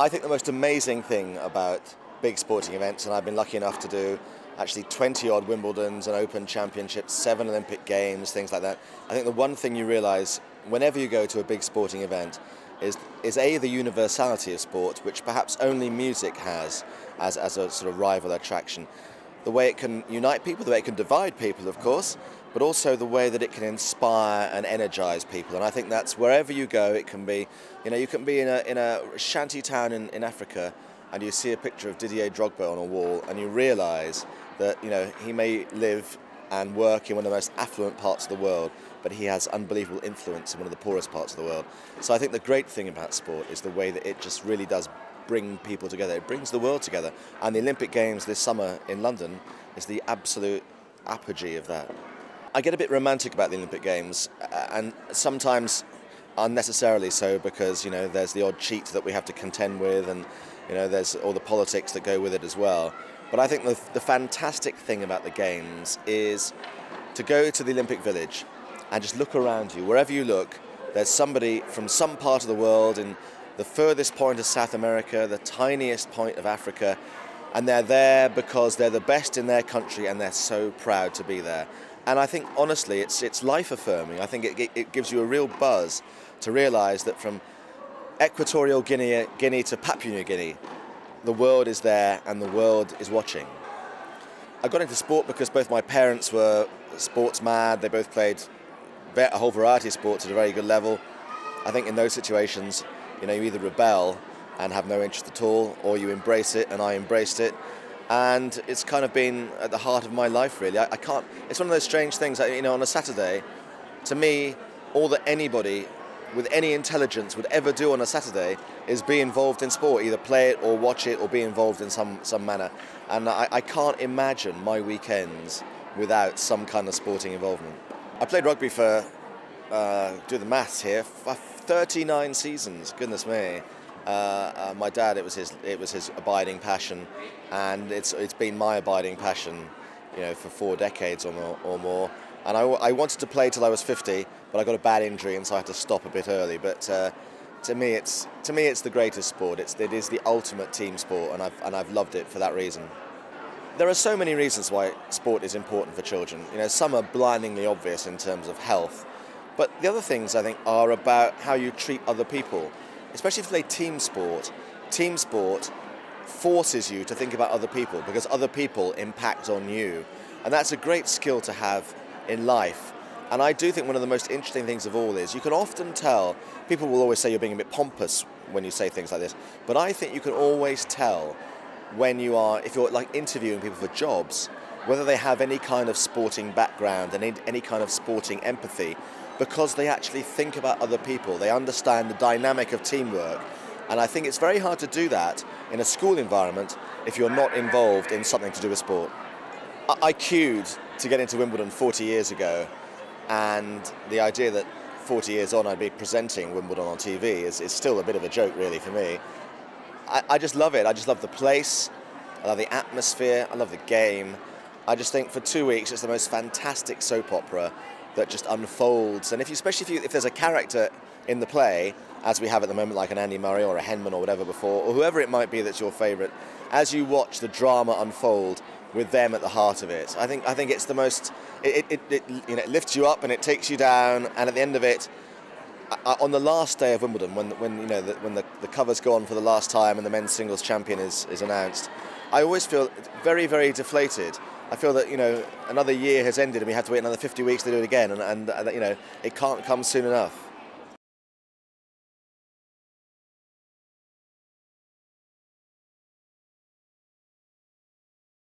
I think the most amazing thing about big sporting events, and I've been lucky enough to do actually 20 odd Wimbledons and Open Championships, seven Olympic Games, things like that. I think the one thing you realize whenever you go to a big sporting event is, is A, the universality of sport, which perhaps only music has as, as a sort of rival attraction. The way it can unite people, the way it can divide people, of course, but also the way that it can inspire and energize people. And I think that's wherever you go, it can be, you know, you can be in a, in a shanty town in, in Africa and you see a picture of Didier Drogba on a wall and you realize that, you know, he may live and work in one of the most affluent parts of the world, but he has unbelievable influence in one of the poorest parts of the world. So I think the great thing about sport is the way that it just really does bring people together. It brings the world together. And the Olympic Games this summer in London is the absolute apogee of that. I get a bit romantic about the Olympic Games, uh, and sometimes unnecessarily so because you know there's the odd cheat that we have to contend with, and you know there's all the politics that go with it as well. But I think the, the fantastic thing about the Games is to go to the Olympic Village and just look around you. Wherever you look, there's somebody from some part of the world in the furthest point of South America, the tiniest point of Africa, and they're there because they're the best in their country and they're so proud to be there. And I think, honestly, it's, it's life affirming. I think it, it gives you a real buzz to realize that from Equatorial Guinea, Guinea to Papua New Guinea, the world is there and the world is watching. I got into sport because both my parents were sports mad. They both played a whole variety of sports at a very good level. I think in those situations, you know, you either rebel and have no interest at all, or you embrace it, and I embraced it and it's kind of been at the heart of my life really. I, I, can't it's one of those strange things that, you know on a saturday to me all that anybody with any intelligence would ever do on a saturday is be involved in sport either play it or watch it or be involved in some some manner. And i, I can't imagine my weekends without some kind of sporting involvement. I played rugby for uh, do the maths here 39 seasons goodness me uh, uh, my dad, it was his, it was his abiding passion, and it's it's been my abiding passion, you know, for four decades or more. Or more. And I, I wanted to play till I was 50, but I got a bad injury, and so I had to stop a bit early. But uh, to me, it's to me, it's the greatest sport. It's it is the ultimate team sport, and I've and I've loved it for that reason. There are so many reasons why sport is important for children. You know, some are blindingly obvious in terms of health, but the other things I think are about how you treat other people especially if you play team sport, team sport forces you to think about other people because other people impact on you. And that's a great skill to have in life. And I do think one of the most interesting things of all is you can often tell, people will always say you're being a bit pompous when you say things like this, but I think you can always tell when you are, if you're like interviewing people for jobs, whether they have any kind of sporting background and any kind of sporting empathy because they actually think about other people. They understand the dynamic of teamwork. And I think it's very hard to do that in a school environment if you're not involved in something to do with sport. I queued to get into Wimbledon 40 years ago, and the idea that 40 years on I'd be presenting Wimbledon on TV is, is still a bit of a joke, really, for me. I, I just love it. I just love the place, I love the atmosphere, I love the game. I just think for two weeks it's the most fantastic soap opera that just unfolds. And if you, especially if, you, if there's a character in the play, as we have at the moment, like an Andy Murray or a Henman or whatever before, or whoever it might be that's your favourite, as you watch the drama unfold with them at the heart of it, I think I think it's the most. It, it, it, you know, it lifts you up and it takes you down, and at the end of it, uh, uh, on the last day of Wimbledon, when when you know the, when the, the cover's gone for the last time and the men's singles champion is, is announced, I always feel very very deflated I feel that you know another year has ended and we have to wait another 50 weeks to do it again, and, and, and you know it can't come soon enough.